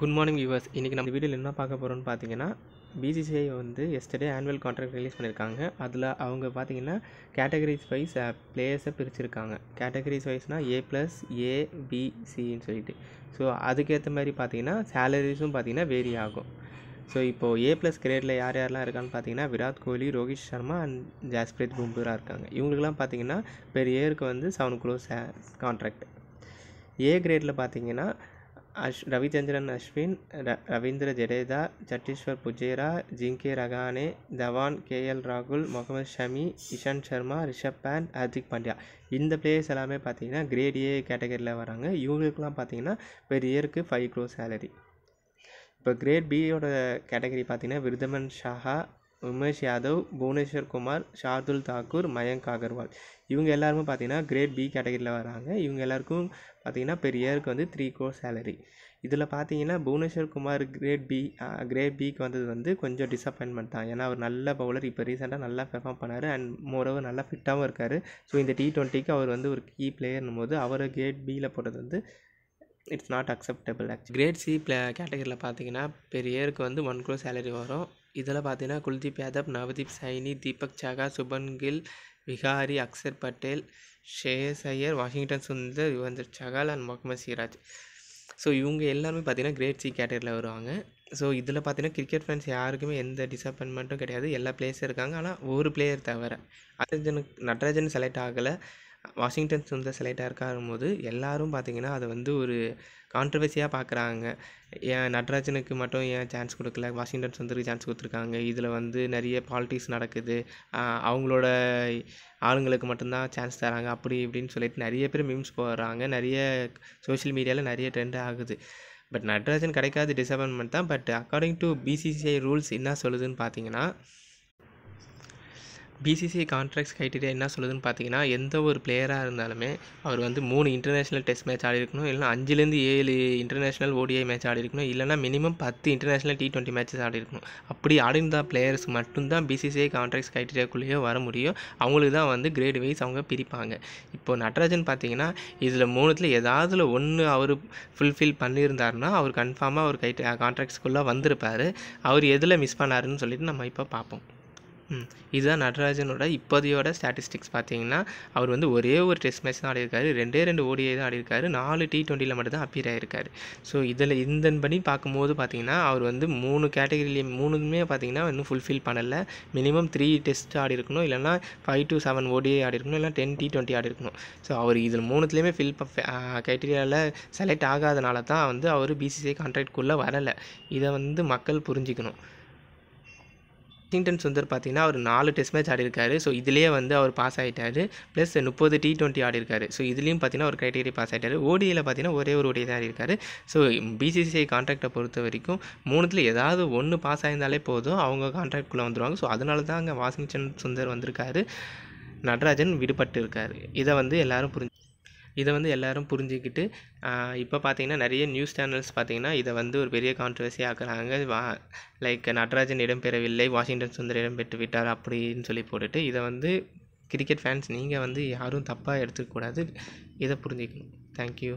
Good morning viewers இன்றைக்கி நம்ம வீடியோவில் என்ன பார்க்க போகிறோம்னு பார்த்தீங்கன்னா பிசிசிஐ வந்து எஸ்டர்டே ஆனுவல் கான்ட்ராக்ட் ரிலீஸ் பண்ணியிருக்காங்க அதில் அவங்க பார்த்தீங்கன்னா கேட்டகரிஸ் வைஸ் பிளேயர்ஸை பிரிச்சிருக்காங்க. கேட்டகரிஸ் வைஸ்னால் ஏ ப்ளஸ் ஏ பிசின்னு சொல்லிட்டு. ஸோ அதுக்கேற்ற மாதிரி பார்த்தீங்கன்னா சேலரிஸும் பார்த்தீங்கன்னா வேரி ஆகும். ஸோ இப்போது ஏ ப்ளஸ் கிரேடில் யார் யாரெல்லாம் இருக்கான்னு பார்த்தீங்கன்னா விராட் கோலி ரோஹித் சர்மா அண்ட் ஜாஸ்பிரீத் பும்ரா இருக்காங்க. இவங்களுக்குலாம் பார்த்தீங்கன்னா பெர் இயருக்கு வந்து செவன் க்ரோஸ் கான்ட்ராக்ட் ஏ கிரேடில் பார்த்தீங்கன்னா அஷ் ரவிச்சந்திரன் அஸ்வின் ர ரவீந்திர ஜடேஜா சட்டீஸ்வர் புஜேரா ஜிங்கே ரகானே தவான் கேஎல் ராகுல் முகமது ஷமி இஷாந்த் சர்மா ரிஷப் பேண்ட் ஹர்திக் பாண்டியா. இந்த பிளேயர்ஸ் எல்லாமே பார்த்தீங்கன்னா கிரேட் ஏ கேட்டகரியில் வராங்க. இவங்களுக்குலாம் பார்த்தீங்கன்னா பெர் இயருக்கு ஃபைவ் க்ரோ சேலரி இப்போ கிரேட் பியோட கேட்டகரி பார்த்தீங்கன்னா விருதமன் ஷாஹா உமேஷ் யாதவ் புவனேஸ்வர் குமார் ஷார்துல் தாக்கூர் மயங்க் அகர்வால். இவங்க எல்லாருமே பார்த்தீங்கன்னா கிரேட் பி கேட்டகரியில் வராங்க. இவங்க எல்லாருக்கும் பார்த்தீங்கன்னா பெர் இயருக்கு வந்து த்ரீ கோர் சேலரி இதில் பார்த்தீங்கன்னா Bhuvneshwar Kumar grade B grade பிக்கு வந்தது வந்து கொஞ்சம் டிசப்பாயின்மெண்ட் தான். ஏன்னா அவர் நல்ல பவுலர் இப்போ ரீசெண்டாக நல்லா பெர்ஃபார்ம் பண்ணார். அண்ட் மோரோவர் நல்லா ஃபிட்டாகவும் இருக்கார். ஸோ இந்த டி ட்வெண்ட்டிக்கு அவர் வந்து ஒரு கீ பிளேயர்னும் போது அவரை கிரேட் பியில் போட்டது வந்து it's not acceptable actually. Grade C play கேட்டகரியில் பார்த்தீங்கன்னா பெரியருக்கு வந்து ஒன் க்ரோ சேலரி வரும். இதில் பார்த்தீங்கன்னா Kuldeep Yadav Navdeep Saini Deepak Chahar Shubman Gill Vihari Axar Patel ஷேஸ் Iyer Washington Sundar Yuzvendra Chahal and Mohammed Siraj. So இவங்க எல்லாருமே பார்த்தீங்கன்னா கிரேட் சி கேட்டகரியில் வருவாங்க. ஸோ இதில் பார்த்தீங்கன்னா கிரிக்கெட் ஃபேன்ஸ் யாருக்குமே எந்த டிசப்பாயின்மெண்ட்டும் கிடையாது. எல்லா பிளேயர்ஸும் இருக்காங்க. ஆனால் ஒரு பிளேயர் தவிர நடராஜனுக்கு நடராஜன் செலக்ட் ஆகலை. வாஷிங்டன் சுந்தர் செலக்டாக இருக்காரும்போது போது எல்லாரும் பார்த்தீங்கன்னா அதை வந்து ஒரு கான்ட்ரவர்சியாக பார்க்குறாங்க ஏன் நட்ராஜனுக்கு மட்டும் ஏன் சான்ஸ் கொடுக்கல? வாஷிங்டன் சுந்தருக்கு சான்ஸ் கொடுத்துருக்காங்க. இதில் வந்து நிறைய பாலிட்டிக்ஸ் நடக்குது. அவங்களோட ஆளுங்களுக்கு மட்டும்தான் சான்ஸ் தராங்க. அப்படி இப்படின்னு சொல்லிட்டு நிறைய பேர் மீம்ஸ் போடுறாங்க. நிறைய சோஷியல் மீடியாவில் நிறைய ட்ரெண்ட் ஆகுது. பட் நட்ராஜன் கிடைக்காது டிசப்பாயின்மெண்ட் தான். But according to BCCI rules என்ன சொல்லுதுன்னு பார்த்தீங்கன்னா பிசிசிஐ கான்ட்ராக்ட்ஸ் க்ரைட்டீரியா என்ன சொல்லுதுன்னு பார்த்தீங்கன்னா எந்த ஒரு பிளேயராக இருந்தாலுமே அவர் வந்து மூணு இன்டர்நேஷ்னல் டெஸ்ட் மேட்ச் ஆடி இருக்கணும் இல்லைனா அஞ்சுலேருந்து ஏழு இன்டர்நேஷ்னல் ஓடிஐ மேட்ச் ஆடி இருக்கணும் இல்லைனா மினிமம் பத்து இன்டர்நேஷ்னல் டி டுவெண்ட்டி மேட்சஸ் ஆடி இருக்கணும் அப்படி ஆடிருந்த பிளேயர்ஸ் மட்டும்தான் பிசிசிஐ கான்ட்ராக்ட்ஸ் க்ரைட்டீரியாக்குள்ளேயே வர முடியும். அவங்களுக்கு தான் வந்து கிரேட் வைஸ் அவங்க பிரிப்பாங்க. இப்போ நட்ராஜன் பார்த்தீங்கன்னா இதில் மூணுத்தில் ஏதாவதுல ஒன்று அவர் ஃபுல்ஃபில் பண்ணியிருந்தாருன்னா அவர் கன்ஃபார்மாக அவர் கைட் கான்ட்ராக்ட்ஸ்குள்ளே வந்திருப்பார். அவர் எதில் மிஸ் பண்ணாருன்னு சொல்லிட்டு நம்ம இப்போ பார்ப்போம். இதுதான் நடராஜனோட இப்போதையோட ஸ்டாட்டிஸ்டிக்ஸ் பார்த்தீங்கன்னா அவர் வந்து ஒரே ஒரு டெஸ்ட் மேட்ச் தான் ஆடிருக்காரு ரெண்டே ரெண்டு ஓடிஐ தான் ஆடிருக்காரு நாலு டி டுவெண்ட்டியில் மட்டும் தான் அப்பியர் ஆகிருக்காரு ஸோ இதில் இதன்படி பார்க்கும்போது பார்த்தீங்கன்னா அவர் வந்து மூணு கேட்டகரியிலையும் மூணுமே பார்த்தீங்கன்னா இன்னும் ஃபுல்ஃபில் பண்ணலை. மினிமம் த்ரீ டெஸ்ட் ஆடி இருக்கணும் இல்லைனா ஃபைவ் டு செவன் ஓடிஐ ஆடி இருக்கணும் இல்லைனா டென் டி டுவெண்ட்டி ஆடி இருக்கணும் ஸோ அவர் இதில் மூணுத்துலேயுமே ஃபில் க்ரைட்டீரியாவில் செலக்ட் ஆகாதனால தான் வந்து அவர் பிசிசிஐ கான்ட்ராக்ட்குள்ளே வரலை. இதை வந்து மக்கள் புரிஞ்சுக்கணும். வாஷிங்டன் சுந்தர் பார்த்தீங்கன்னா அவர் நாலு டெஸ்ட் மேட்ச் ஆடிருக்காரு. ஸோ இதுலேயே வந்து அவர் பாஸ் ஆகிட்டார் ப்ளஸ் முப்பது டி டுவெண்ட்டி ஆடிருக்காரு. ஸோ இதுலேயும் பார்த்தீங்கன்னா ஒரு க்ரைட்டீரியா பாஸ் ஆகிட்டார் ஓடியில் பார்த்தீங்கன்னா ஒரே ஒரு ஓடி தான் ஆடிருக்காரு. ஸோ பிசிசிஐ கான்ட்ராக்டை பொறுத்த வரைக்கும் மூணுத்தில் ஏதாவது ஒன்று பாஸ் ஆயிருந்தாலே போதும். அவங்க கான்ட்ராக்ட்குள்ளே வந்துடுவாங்க ஸோ அதனால தான் அங்கே வாஷிங்டன் சுந்தர் வந்திருக்காரு. நடராஜன் விடுபட்டு இருக்காரு. இதை வந்து எல்லோரும் புரிஞ்சு இதை வந்து எல்லோரும் புரிஞ்சுக்கிட்டு இப்போ பார்த்தீங்கன்னா நிறைய நியூஸ் சேனல்ஸ் பார்த்தீங்கன்னா இதை வந்து ஒரு பெரிய கான்ட்ரவர்சி ஆக்குறாங்க. வா லைக் நடராஜன் இடம்பெறவில்லை வாஷிங்டன் சுந்தர் இடம்பெற்று விட்டார் அப்படின்னு சொல்லி போட்டுட்டு இதை வந்து கிரிக்கெட் ஃபேன்ஸ் நீங்கள் வந்து யாரும் தப்பாக எடுத்துக்கக்கூடாது. இதை புரிஞ்சுக்கணும். தேங்க்யூ